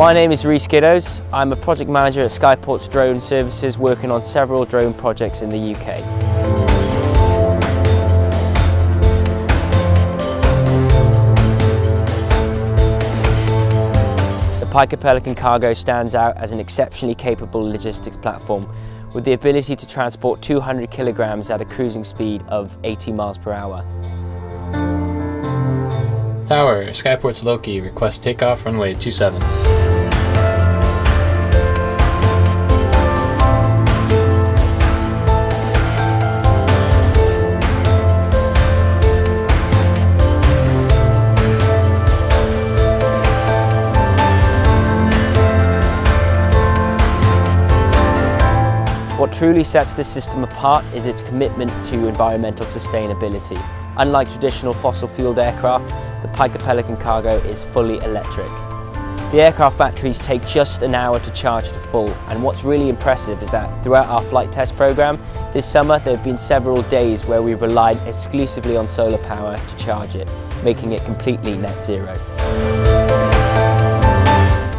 My name is Rhys Kiddos. I'm a project manager at Skyports Drone Services working on several drone projects in the UK. The Pyka Pelican Cargo stands out as an exceptionally capable logistics platform with the ability to transport 200 kilograms at a cruising speed of 80 miles per hour. Tower, Skyports Loki, request takeoff runway 27. What truly sets this system apart is its commitment to environmental sustainability. Unlike traditional fossil-fueled aircraft, the Pyka Pelican Cargo is fully electric. The aircraft batteries take just an hour to charge to full and what's really impressive is that throughout our flight test program this summer there have been several days where we've relied exclusively on solar power to charge it, making it completely net zero.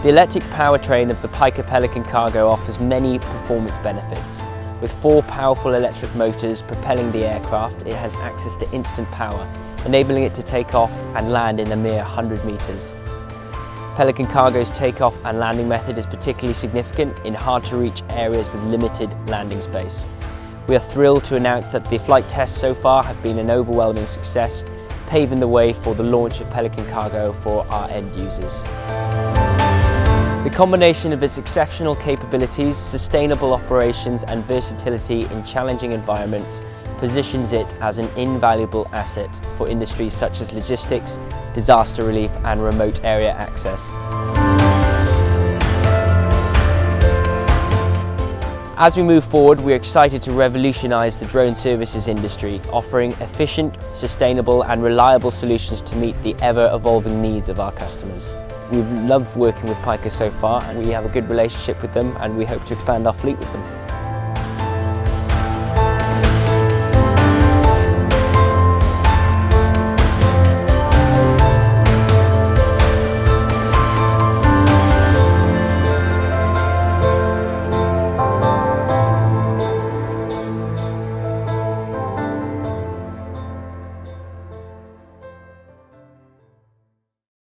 The electric powertrain of the Pyka Pelican Cargo offers many performance benefits. With four powerful electric motors propelling the aircraft, it has access to instant power, enabling it to take off and land in a mere 100 metres. Pelican Cargo's takeoff and landing method is particularly significant in hard-to-reach areas with limited landing space. We are thrilled to announce that the flight tests so far have been an overwhelming success, paving the way for the launch of Pelican Cargo for our end users. The combination of its exceptional capabilities, sustainable operations and versatility in challenging environments positions it as an invaluable asset for industries such as logistics, disaster relief and remote area access. As we move forward, we're excited to revolutionise the drone services industry, offering efficient, sustainable and reliable solutions to meet the ever-evolving needs of our customers. We've loved working with Pyka so far and we have a good relationship with them and we hope to expand our fleet with them.